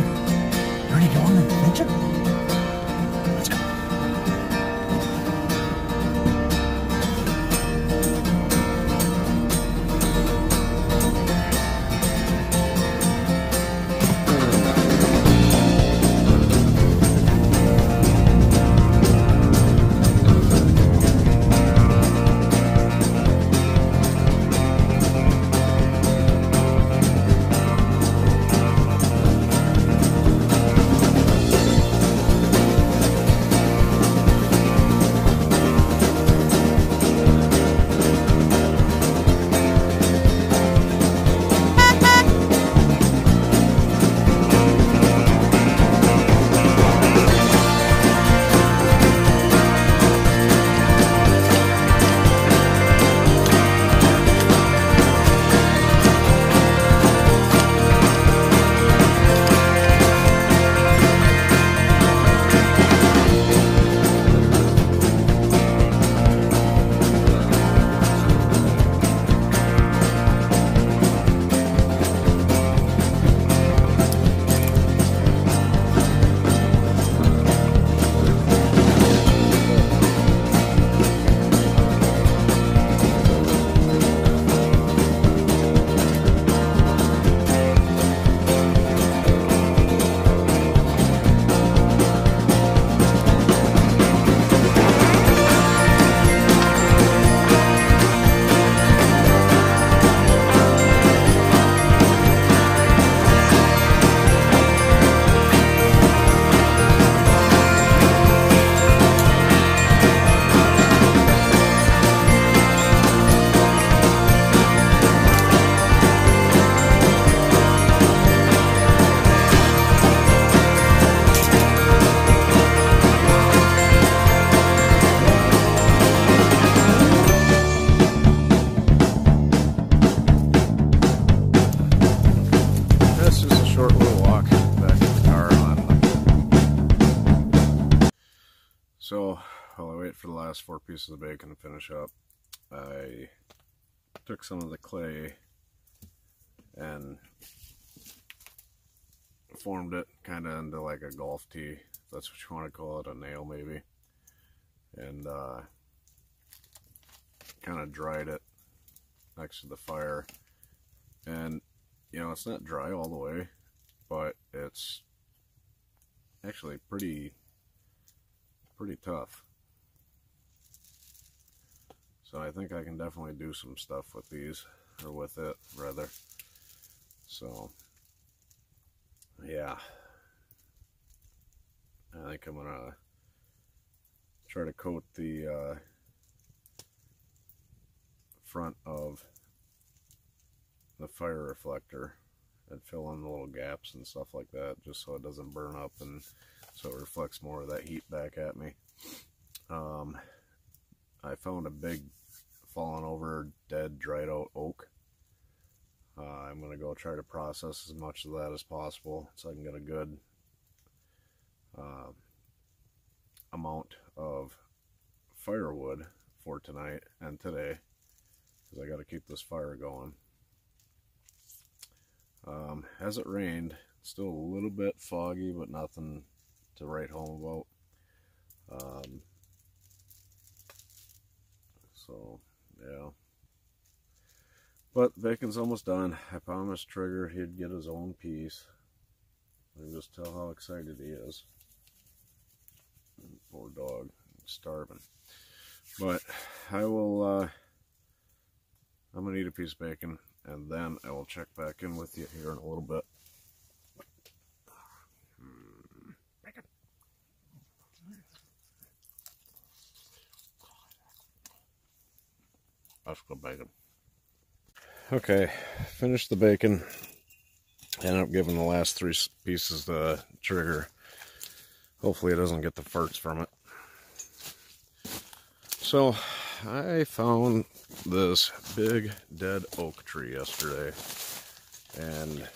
Ready to go on an adventure? Formed it kind of into like a golf tee, that's what you want to call it, a nail maybe, and uh, kind of dried it next to the fire. And you know, it's not dry all the way, but it's actually pretty, pretty tough. So I think I can definitely do some stuff with these, or with it, rather. So, yeah. I think I'm gonna try to coat the uh, front of the fire reflector and fill in the little gaps and stuff like that just so it doesn't burn up and so it reflects more of that heat back at me. Um, I found a big fallen over dead dried out oak. Uh, I'm going to go try to process as much of that as possible so I can get a good uh, amount of firewood for tonight and today because I got to keep this fire going. Um, hasn't rained. Still a little bit foggy, but nothing to write home about. Um, so, yeah. But bacon's almost done. I promised Trigger he'd get his own piece. You can just tell how excited he is. Poor dog, starving. But I will, uh, I'm going to eat a piece of bacon and then I will check back in with you here in a little bit. Hmm. That's good bacon. Okay, finished the bacon. Ended up giving the last three pieces the trigger. Hopefully it doesn't get the farts from it. So, I found this big dead oak tree yesterday and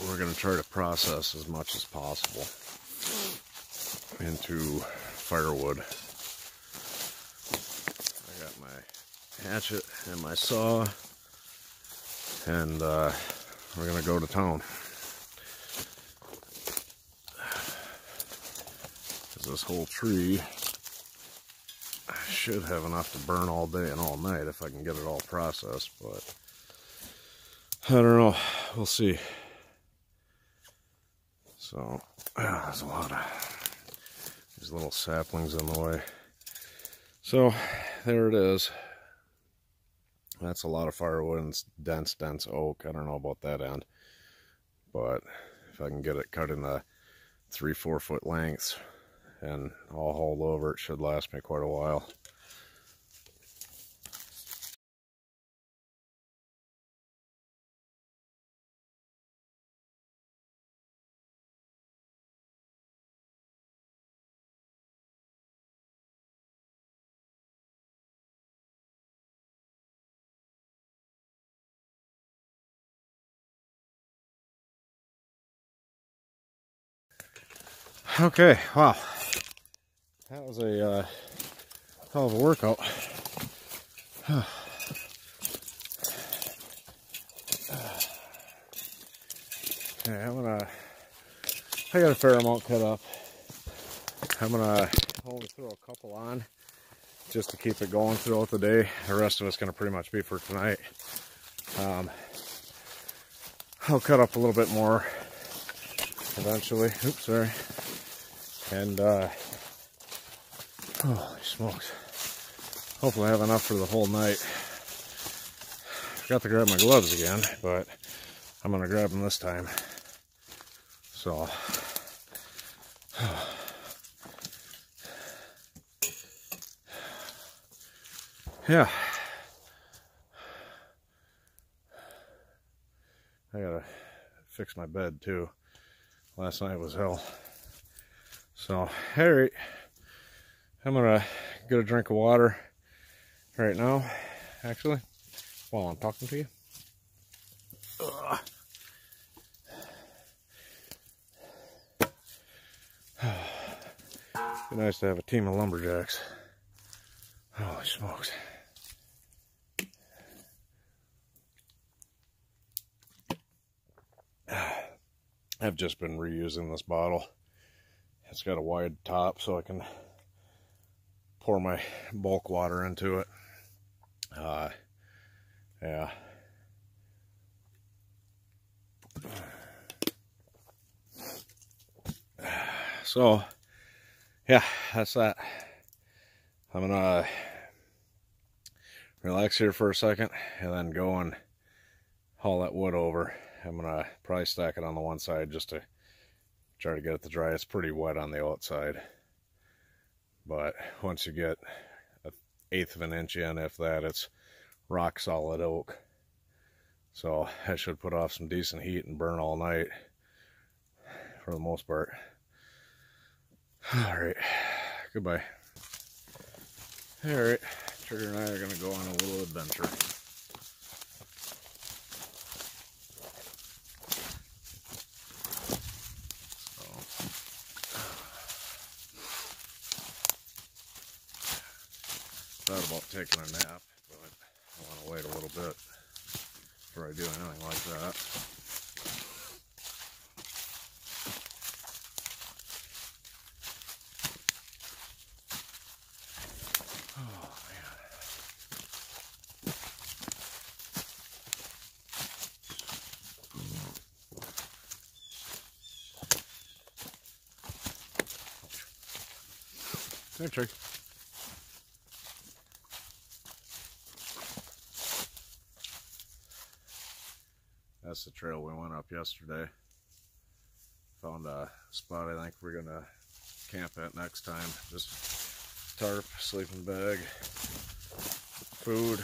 we're going to try to process as much as possible into firewood. I got my hatchet and my saw and uh, we're gonna go to town. Cause this whole tree should have enough to burn all day and all night if I can get it all processed, but I don't know. We'll see. So, ah, there's a lot of these little saplings in the way. So, there it is. That's a lot of firewood and dense, dense oak. I don't know about that end. But if I can get it cut into three, four foot lengths and all hauled over, it should last me quite a while. Okay, wow. That was a uh, hell of a workout. Okay, I'm gonna, I got a fair amount cut up. I'm gonna only throw a couple on just to keep it going throughout the day. The rest of it's gonna pretty much be for tonight. Um, I'll cut up a little bit more eventually. Oops, sorry. And, uh, holy smokes. Hopefully I have enough for the whole night. Forgot to grab my gloves again, but I'm to grab them this time. So, yeah. I gotta fix my bed too. Last night was hell. So, alright. I'm gonna get a drink of water right now, actually, while I'm talking to you. Ugh. Be nice to have a team of lumberjacks. Holy smokes. I've just been reusing this bottle. It's got a wide top so I can pour my bulk water into it. Uh, yeah. So, yeah, that's that. I'm gonna relax here for a second and then go and haul that wood over. I'm gonna probably stack it on the one side just to try to get it to dry. It's pretty wet on the outside. But once you get an eighth of an inch in, if that, it's rock solid oak. So I should put off some decent heat and burn all night for the most part. All right, goodbye. All right, Trigger and I are gonna go on a little adventure. Thought about taking a nap, but I want to wait a little bit before I do anything like that. Oh, man. The trail we went up yesterday. Found a spot I think we're gonna camp at next time. Just tarp, sleeping bag, food,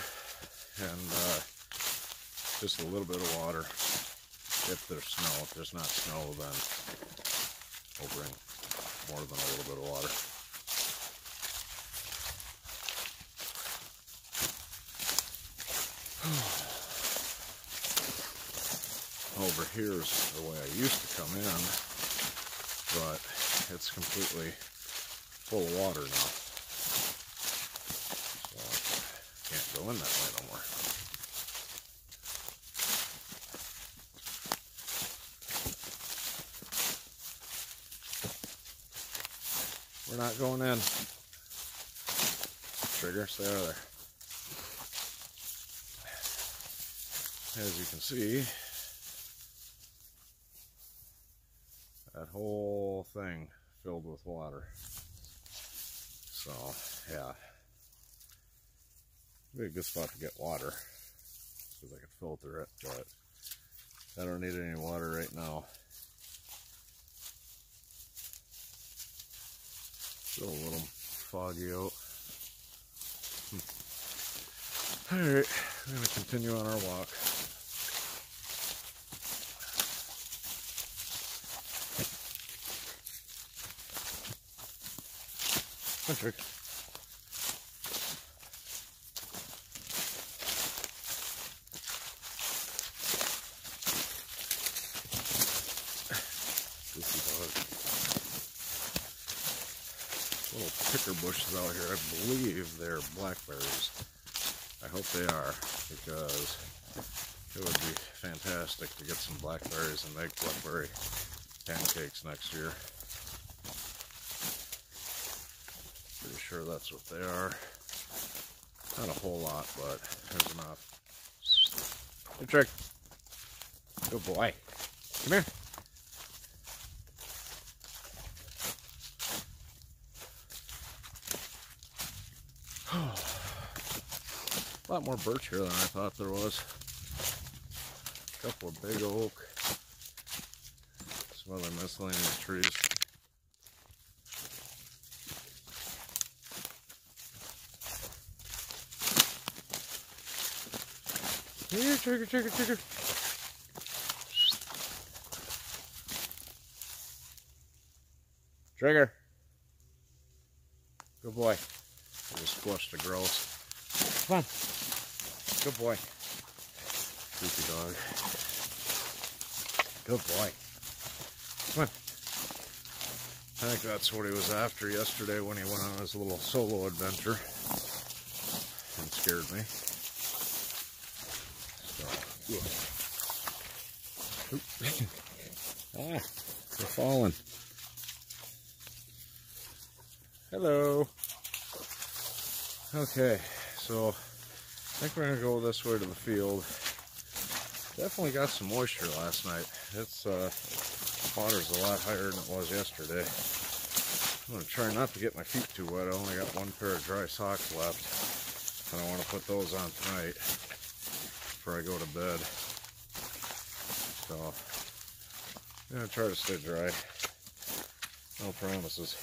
and uh, just a little bit of water. If there's snow. If there's not snow, then we'll bring more than a little bit of water. over here is the way I used to come in, but it's completely full of water now. So can't go in that way no more. We're not going in. Trigger, stay out of there. As you can see, whole thing filled with water. So, yeah. Be a good spot to get water because I can filter it, but I don't need any water right now. Still a little foggy out. Hmm. Alright, we're going to continue on our walk. Little picker bushes out here. I believe they're blackberries. I hope they are because it would be fantastic to get some blackberries and make blackberry pancakes next year. Sure that's what they are. Not a whole lot, but there's enough. Hey, Trick. Good boy. Come here. A lot more birch here than I thought there was. A couple of big oak. Some other miscellaneous trees. Here, trigger, trigger, trigger. Trigger. Good boy. Just flushed the gross. Come on. Good boy. Goofy dog. Good boy. Come on. I think that's what he was after yesterday when he went on his little solo adventure and scared me. So, ah, they're falling. Hello. Okay, so I think we're gonna go this way to the field. Definitely got some moisture last night. It's uh, water's a lot higher than it was yesterday. I'm gonna try not to get my feet too wet. I only got one pair of dry socks left, and I want to put those on tonight before I go to bed. So I'm gonna try to stay dry. No promises.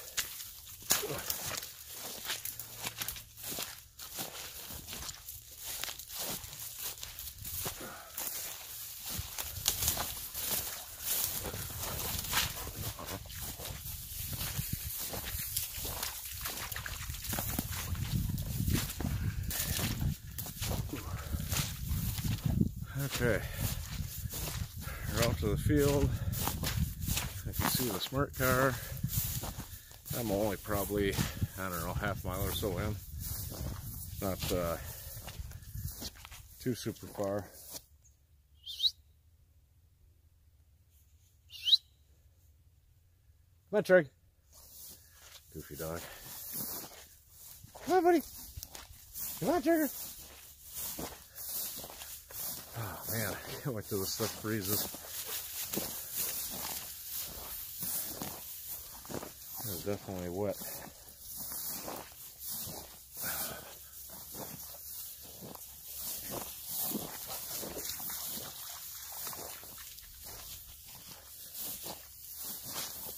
Okay, we're out to the field. If you see the smart car, I'm only probably, I don't know, half mile or so in. Not uh, too super far. Come on, Trey. Goofy dog. Come on, buddy. Come on, Trigger. Oh man, I can't wait till this stuff freezes. Definitely wet.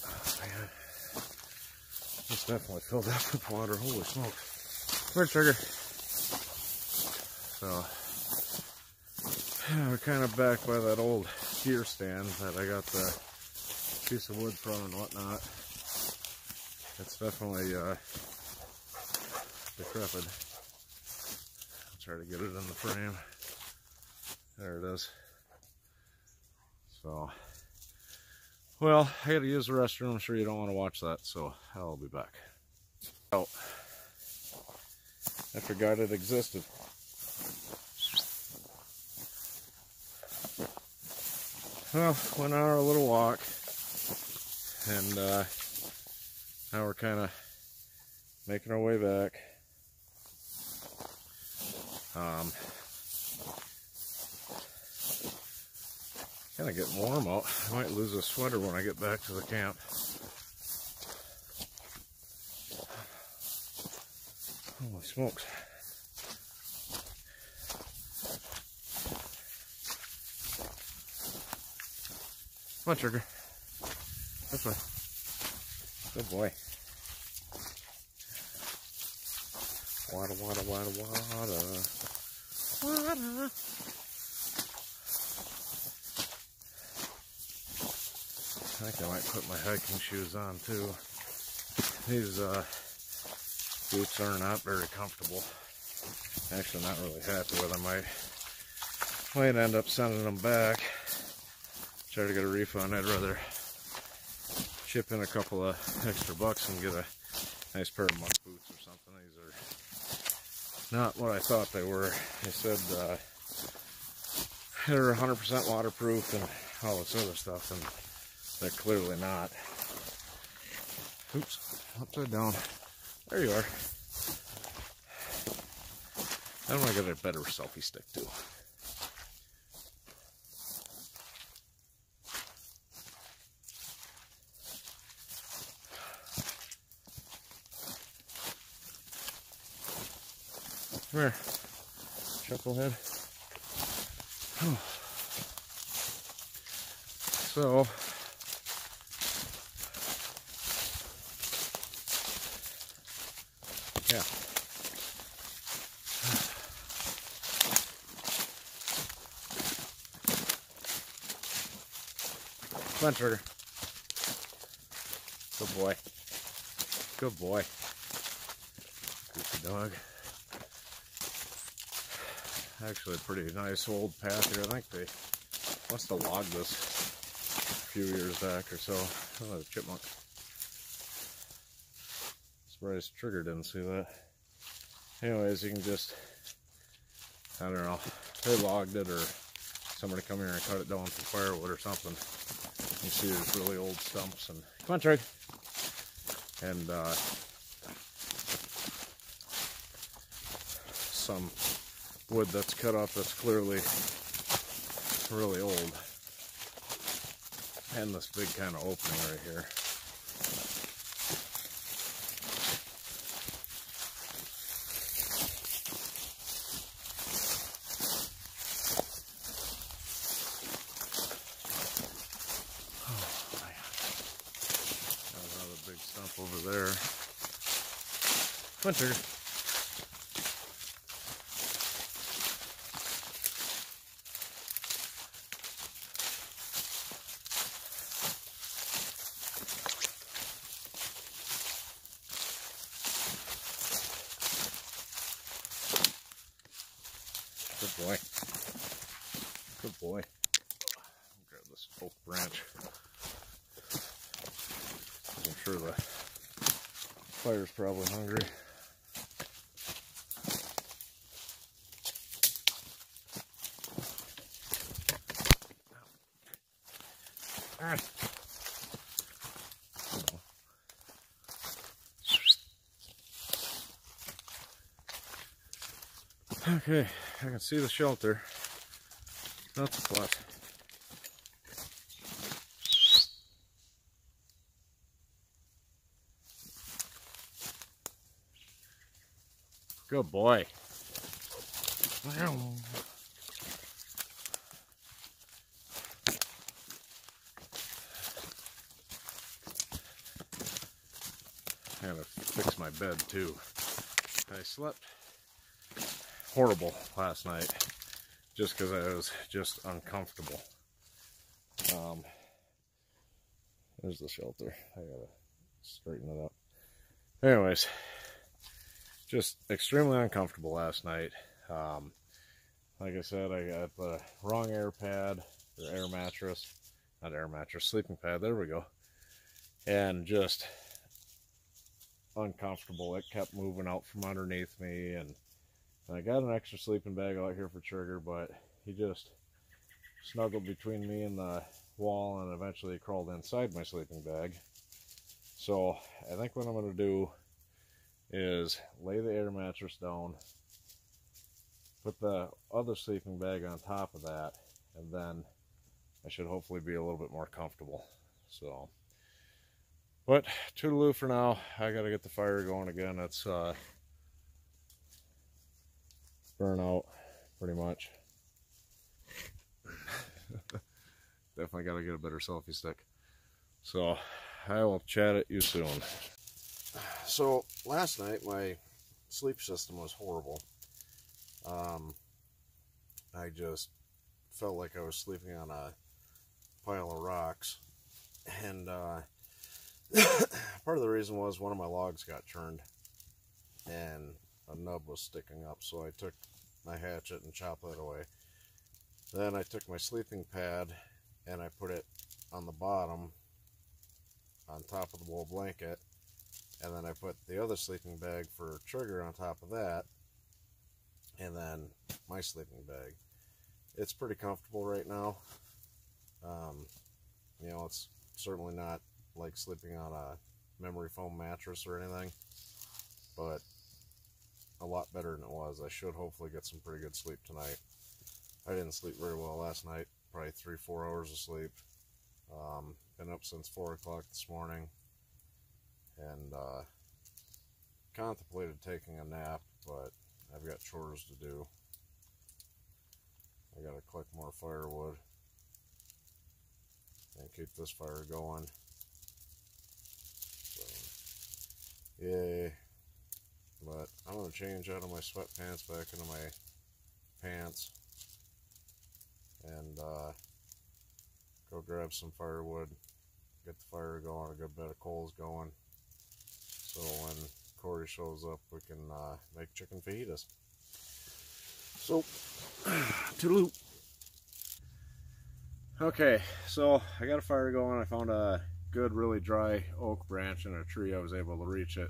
Oh. It's definitely filled up with water. Holy smoke. Come here, Trigger. So, we're kind of back by that old deer stand that I got the piece of wood from and whatnot. It's definitely uh, decrepit. I'll try to get it in the frame. There it is. So, well, I gotta use the restroom. I'm sure you don't want to watch that, so I'll be back. Oh, I forgot it existed. Well, went on our little walk, and uh, now we're kind of making our way back. Um, kind of getting warm out. I might lose a sweater when I get back to the camp. Holy smokes. Come on, Sugar. This way. Good boy. Water, water, water, water. Water. I think I might put my hiking shoes on too. These uh, boots are not very comfortable. Actually, not really happy with them. I might end up sending them back. Try to get a refund. I'd rather chip in a couple of extra bucks and get a nice pair of muck boots or something. These are not what I thought they were. They said uh, they're 100% waterproof and all this other stuff, and they're clearly not. Oops, upside down. There you are. I want to get a better selfie stick too. Come here, chucklehead. So, yeah. Come on, Trigger. Good boy. Good boy. Goofy dog. Actually, a pretty nice old path here. I think they must have logged this a few years back or so. Oh, chipmunk. Surprised Trigger didn't see that. Anyways, you can just, I don't know, they logged it or somebody come here and cut it down for firewood or something. You see there's really old stumps and, come on Trig. And uh, some wood that's cut off that's clearly really old. And this big kind of opening right here. Oh, big stump over there. Come on, Trigger. Good boy. Good boy. Grab this oak branch. I'm sure the fire's probably hungry. Ah. Okay, I can see the shelter. That's a plus. Good boy. I gotta fix my bed too. I slept horrible last night just because I was just uncomfortable. Um, there's the shelter. I gotta straighten it up. Anyways, just extremely uncomfortable last night. Um, like I said, I got the wrong air pad, or air mattress, not air mattress, sleeping pad. There we go. And just uncomfortable. It kept moving out from underneath me and I got an extra sleeping bag out here for Trigger, but he just snuggled between me and the wall and eventually crawled inside my sleeping bag. So I think what I'm going to do is lay the air mattress down, put the other sleeping bag on top of that, and then I should hopefully be a little bit more comfortable. So, but toodaloo for now. I got to get the fire going again. It's uh, burn out pretty much. Definitely got to get a better selfie stick. So I will chat at you soon. So last night my sleep system was horrible. Um, I just felt like I was sleeping on a pile of rocks, and uh, part of the reason was one of my logs got turned, and a nub was sticking up. So I took my hatchet and chopped that away. Then I took my sleeping pad and I put it on the bottom on top of the wool blanket and then I put the other sleeping bag for trigger on top of that and then my sleeping bag it's pretty comfortable right now um, you know it's certainly not like sleeping on a memory foam mattress or anything but a lot better than it was I should hopefully get some pretty good sleep tonight I didn't sleep very well last night probably three four hours of sleep um, been up since 4 o'clock this morning and uh, contemplated taking a nap, but I've got chores to do. I gotta collect more firewood and keep this fire going. So, yay. But I'm gonna change out of my sweatpants back into my pants and uh, go grab some firewood, get the fire going, a good bit of coals going. So when Cory shows up, we can uh, make chicken fajitas. So, toodaloo. Okay, so I got a fire going. I found a good, really dry oak branch in a tree. I was able to reach it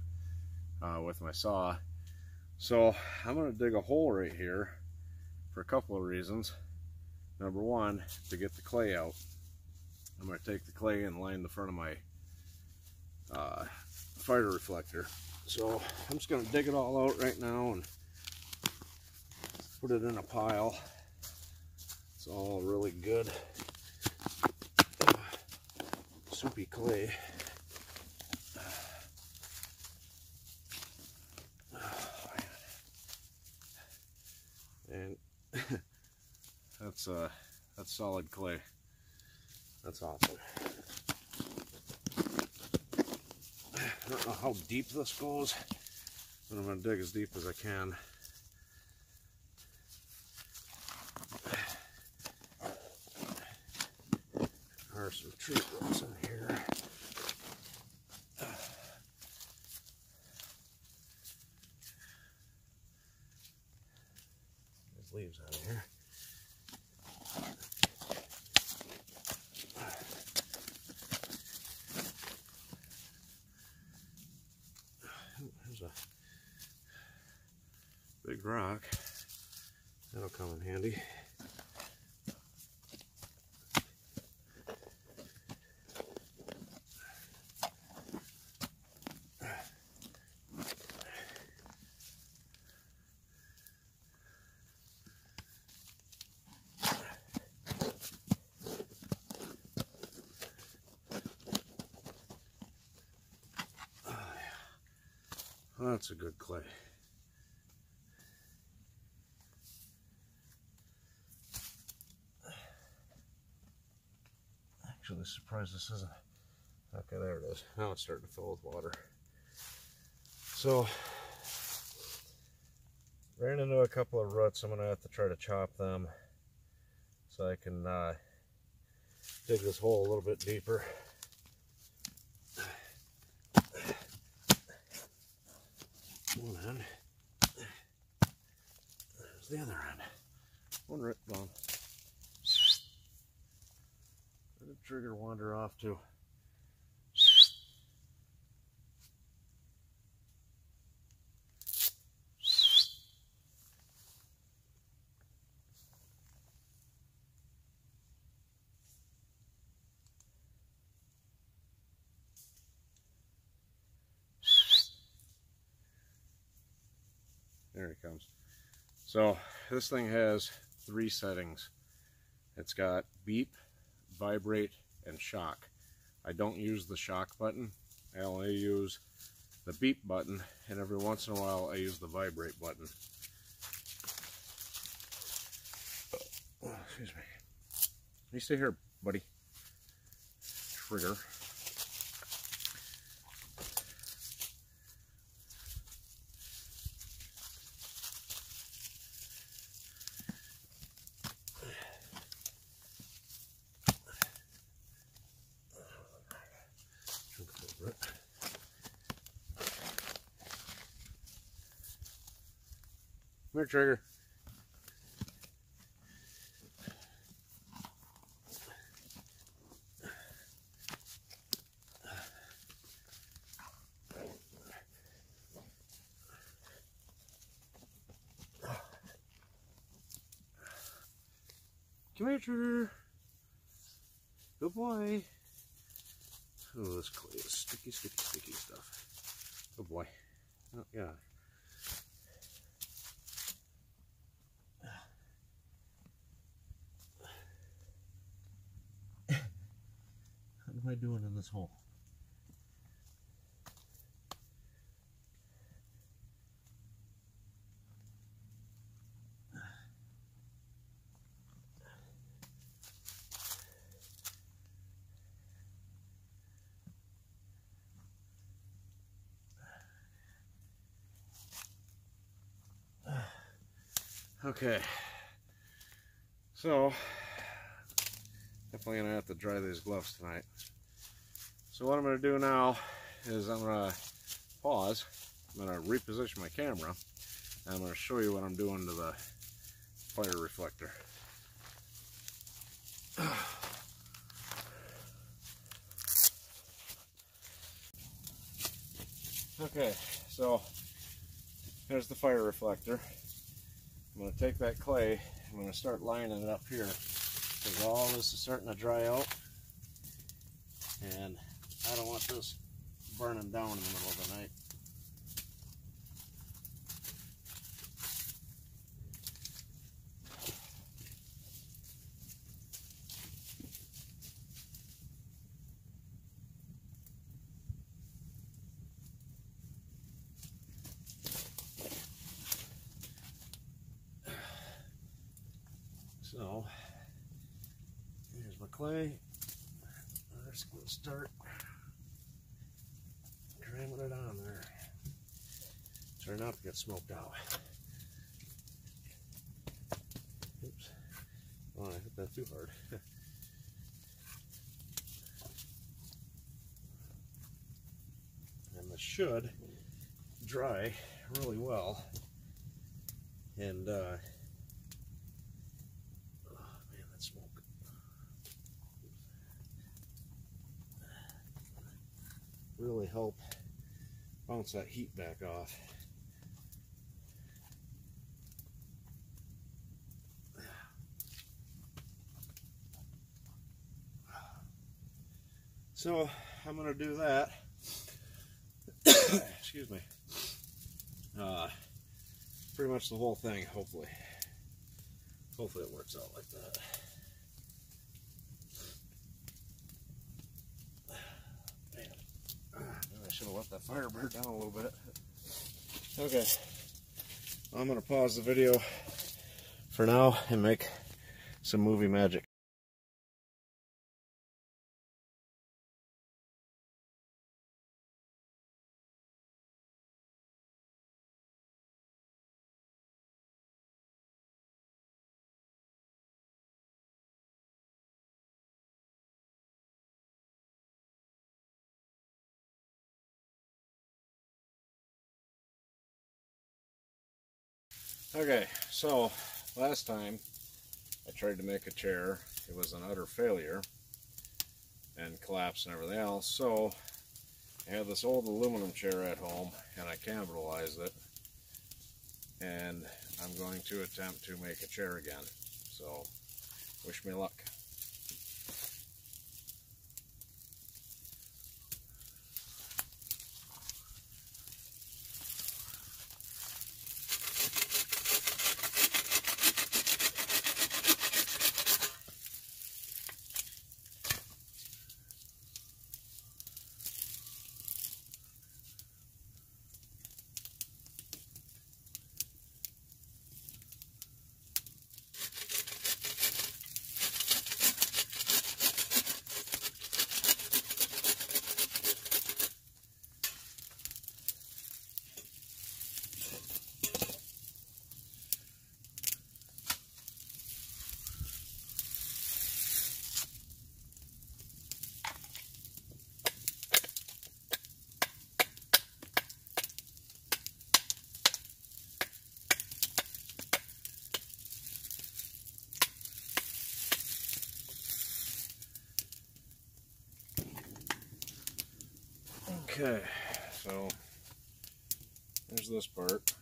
uh, with my saw. So I'm going to dig a hole right here for a couple of reasons. Number one, to get the clay out. I'm going to take the clay and line the front of my uh, fire reflector. So I'm just going to dig it all out right now and put it in a pile. It's all really good soupy clay. And that's uh that's solid clay. That's awesome. I don't know how deep this goes, but I'm to dig as deep as I can. There are some tree roots in here. There's leaves on here. There's a big rock. That'll come in handy. That's a good clay. Actually, surprised this isn't. Okay, there it is. Now it's starting to fill with water. So, ran into a couple of roots. I'm going to have to try to chop them so I can uh, dig this hole a little bit deeper. One rip gone. Let the trigger wander off too. There he comes. So this thing has three settings. It's got beep, vibrate, and shock. I don't use the shock button. I only use the beep button, and every once in a while I use the vibrate button. Oh, excuse me. You stay here, buddy. Trigger. Come here, Trigger. Come here, Trigger. Good boy. Oh, this clay is sticky, sticky, sticky stuff. Good boy. Oh, yeah. What am I Okay. So, definitely gonna have to dry these gloves tonight. So what I'm gonna do now is I'm gonna pause. I'm gonna reposition my camera. And I'm gonna show you what I'm doing to the fire reflector. Okay, so there's the fire reflector. I'm going to take that clay, I'm going to start lining it up here because all this is starting to dry out This burning down in the middle of the night. So, here's my clay. I'm just going to start cramming it on there. Get smoked out. Oops. Oh, I hit that too hard. and this should dry really well. And, uh, Oh. Really help bounce that heat back off. So I'm gonna do that. Excuse me. Uh, pretty much the whole thing, hopefully. Hopefully it works out like that. Man, I should have let that fire burn down a little bit. Okay, I'm gonna pause the video for now and make some movie magic. Okay, so last time I tried to make a chair. It was an utter failure and collapsed and everything else. So I have this old aluminum chair at home and I cannibalized it. And I'm going to attempt to make a chair again. So wish me luck. Okay, so there's this part.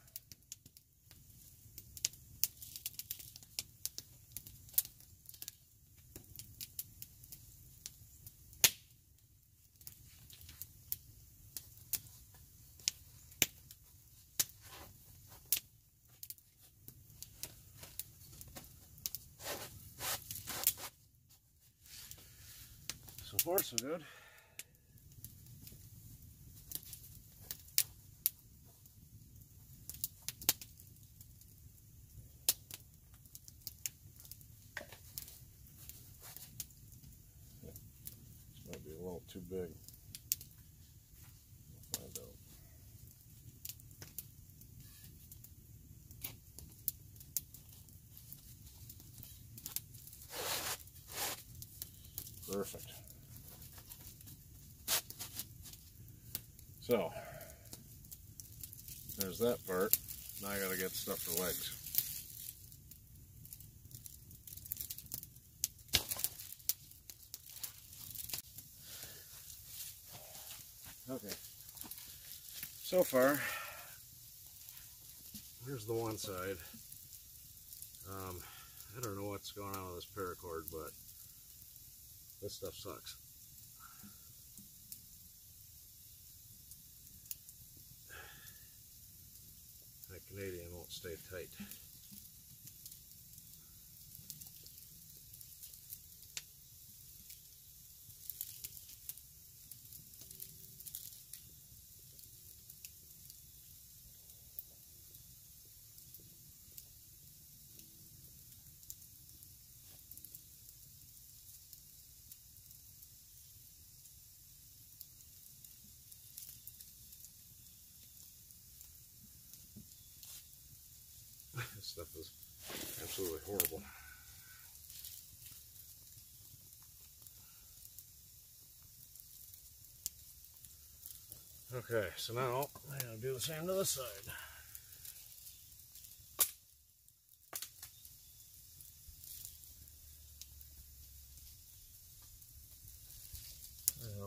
So far, so good. This might be a little too big. We'll find out. Perfect. So, there's that part. Now I gotta get stuff for legs. Okay. So far, here's the one side. Um, I don't know what's going on with this paracord, but this stuff sucks. That Canadian won't stay tight. this stuff is absolutely horrible. Okay, so now I'm gonna do the same to this side.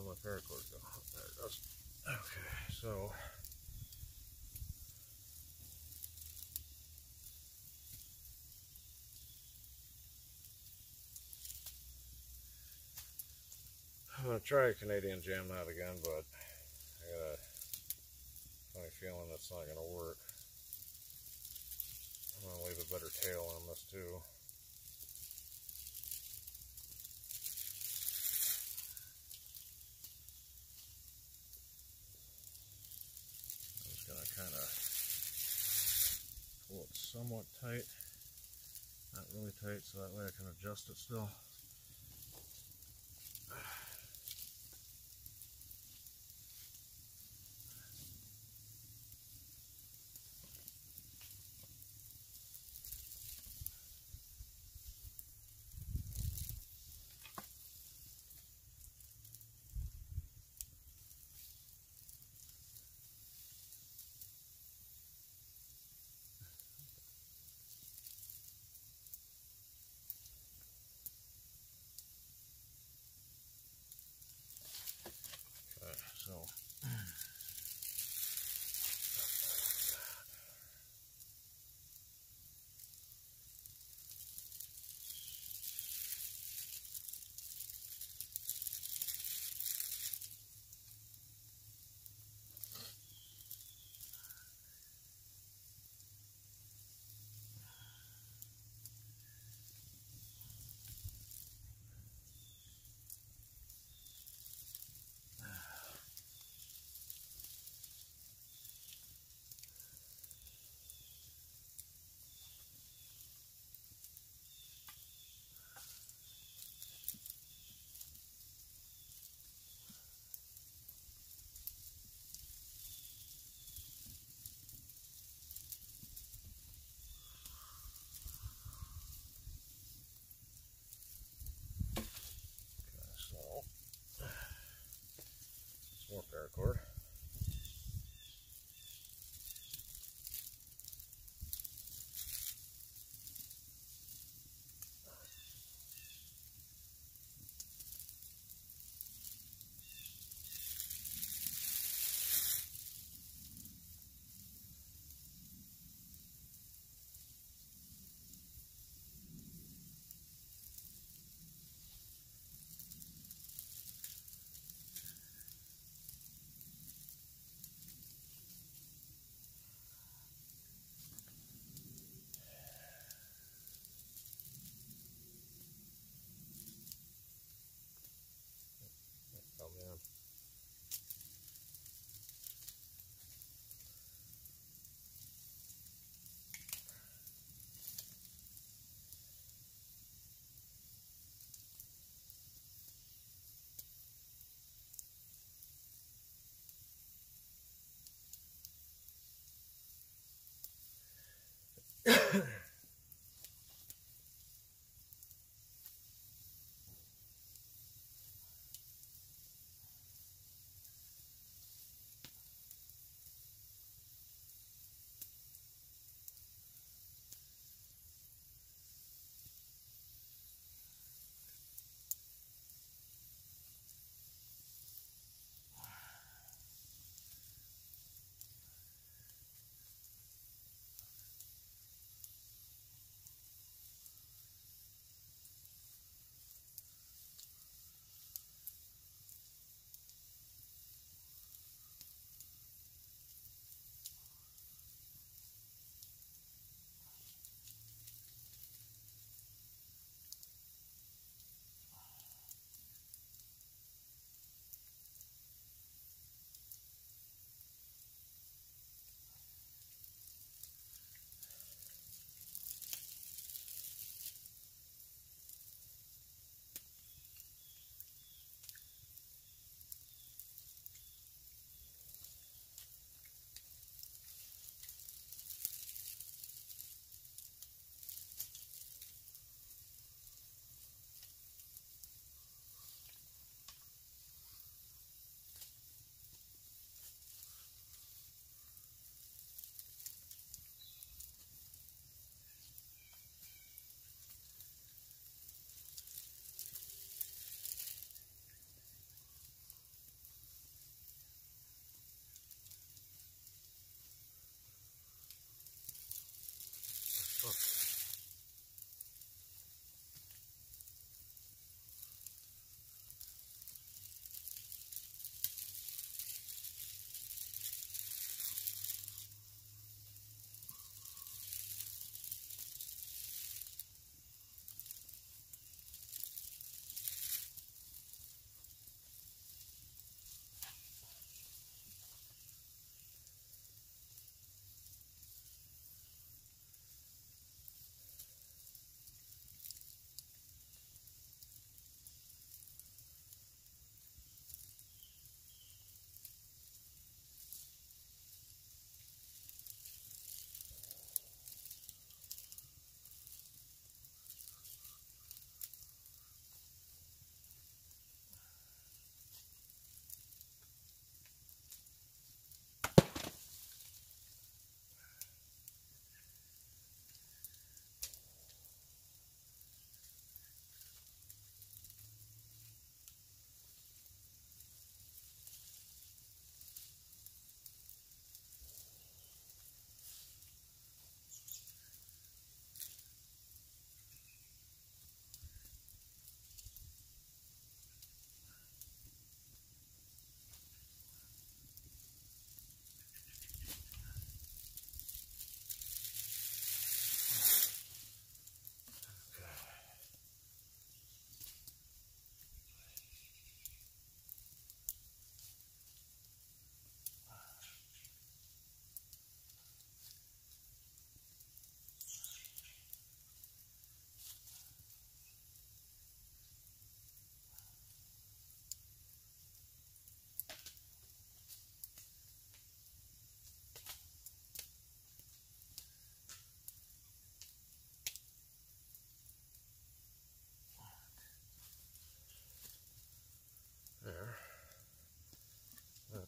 My paracord go? Oh, There it goes. Okay, so I'm gonna try a Canadian jam knot again, but I got a funny that's not gonna work. I'm gonna leave a better tail on this too. I'm just gonna kind of pull it somewhat tight, not really tight, so that way I can adjust it still. Okay, so. Okay, so. Some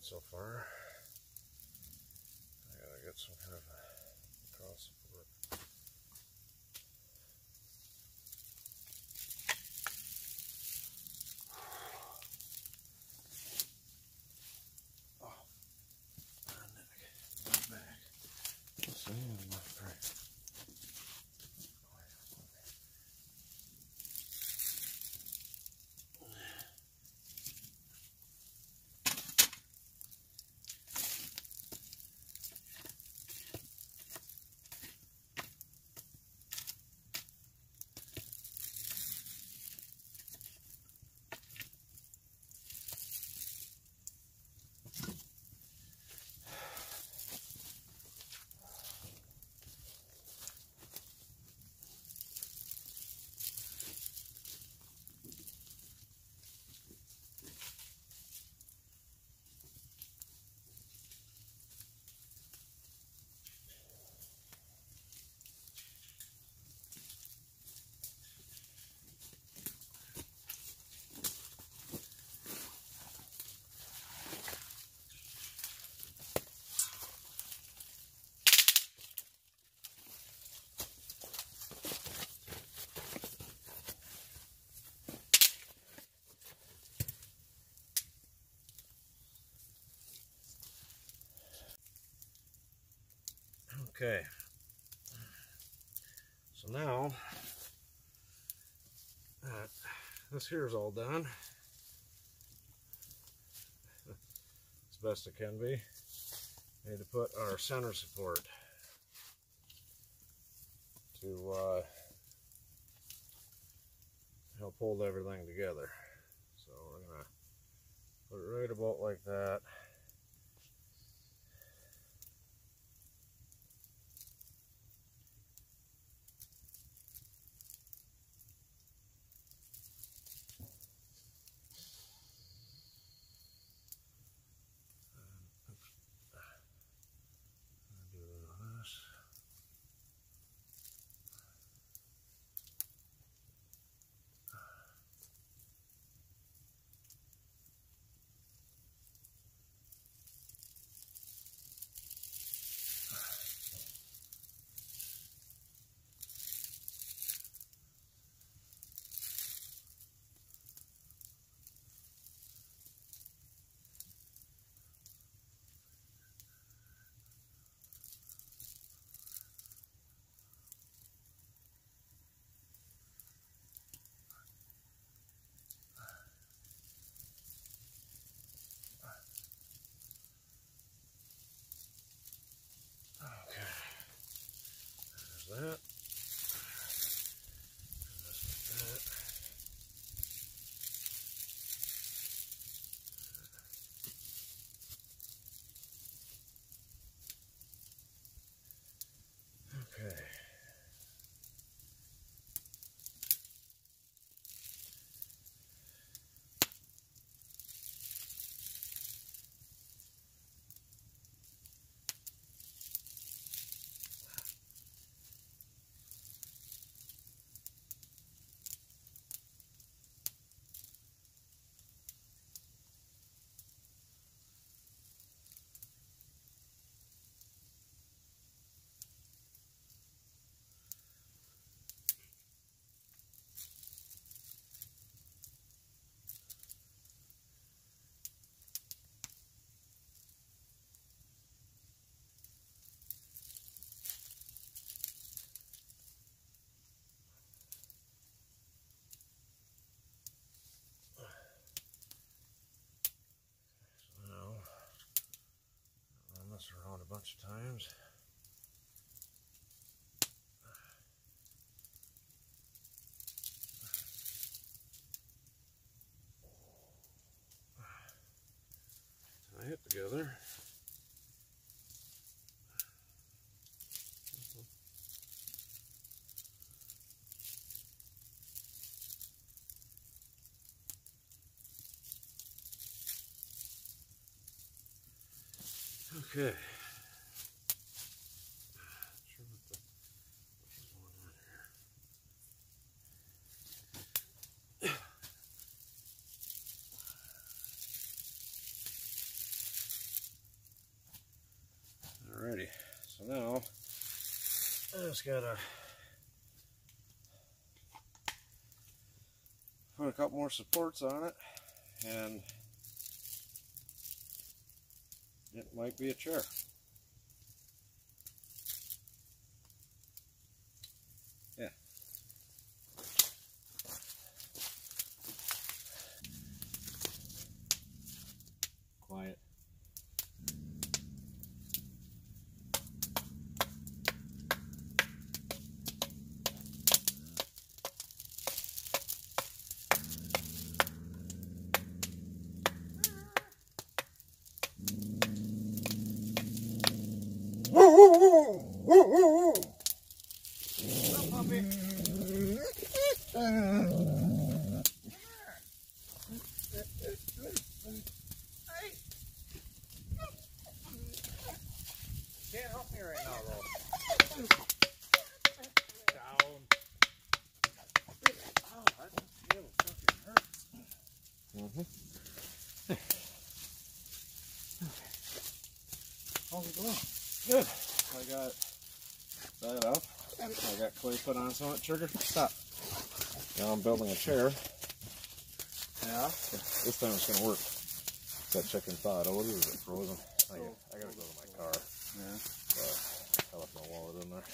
more so far. I gotta get some kind of cross support. Okay. So now that this here is all done as best it can be. Need to put our center support to uh, help hold everything together. So we're gonna put it right about like that. Bunch of times. Tie it together. Okay. Sure what the what is going on here. Just gotta put a couple more supports on it and it might be a chair. Yeah. Quiet. Can't help me right now, though. Down. Oh, that tail fucking hurts. Mm-hmm. How's it going? Good. I got that up. I got clay put on some of. Trigger, stop. Now I'm building a chair. Yeah. This time it's gonna work. That chicken thawed. Oh, what is it? Frozen. I, I gotta go to my car. Yeah. But I left my wallet in there.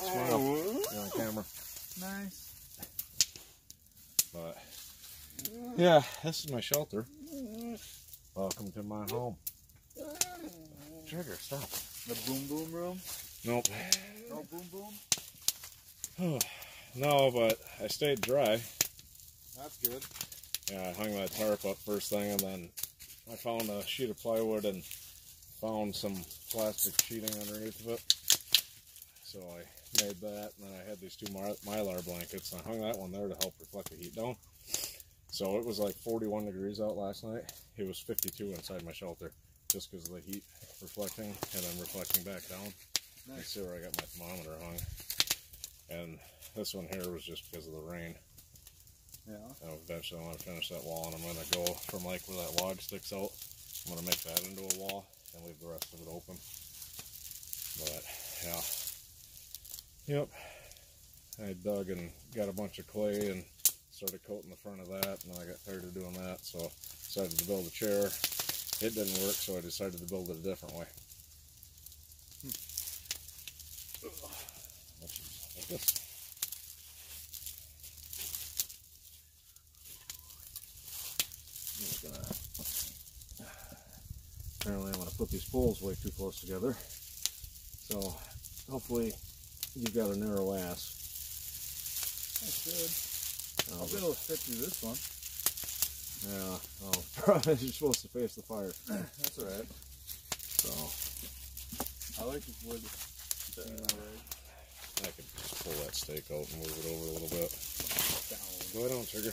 Smile. You're on camera. Nice. But yeah, this is my shelter. To my home. Trigger, stop. The boom boom room. Nope. No boom boom. no, but I stayed dry. That's good. Yeah, I hung my tarp up first thing, and then I found a sheet of plywood and found some plastic sheeting underneath of it. So I made that, and then I had these two Mylar mylar blankets, and I hung that one there to help reflect the heat down. So it was like 41 degrees out last night. It was 52 inside my shelter, just because of the heat reflecting and then reflecting back down. You Nice. see where I got my thermometer hung. And this one here was just because of the rain. Yeah. And eventually I'm going to finish that wall and I'm going to go from like where that log sticks out. I'm going to make that into a wall and leave the rest of it open. But yeah. Yep. I dug and got a bunch of clay and started coating the front of that and I got tired of doing that so decided to build a chair. It didn't work so I decided to build it a different way. Like this. I'm gonna. Apparently, I'm gonna put these poles way too close together. So, hopefully, you've got a narrow ass. That's good. I'll be able to fit through this one. yeah, well, probably you're supposed to face the fire. That's alright. So, I like the wood. uh, I could just pull that stake out and move it over a little bit. Go ahead on, Trigger.